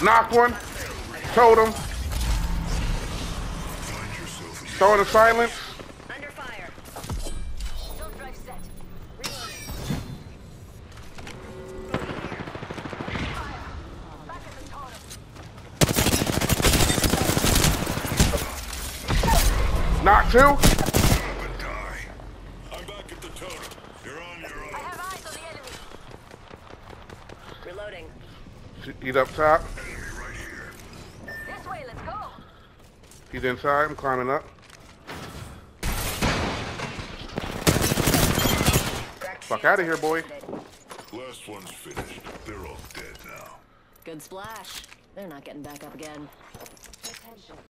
Knock one. Totem. Find yourself a silence. Under fire. Shield drive set. Reloading. Fire. Back at the totem. Knock two. up and die. I'm back at the totem. You're on your I have eyes on the enemy. Reloading. He's up top. Enemy right here. This way. He's inside. I'm climbing up. Fuck out of here, boy. Last one's finished. They're all dead now. Good splash. They're not getting back up again.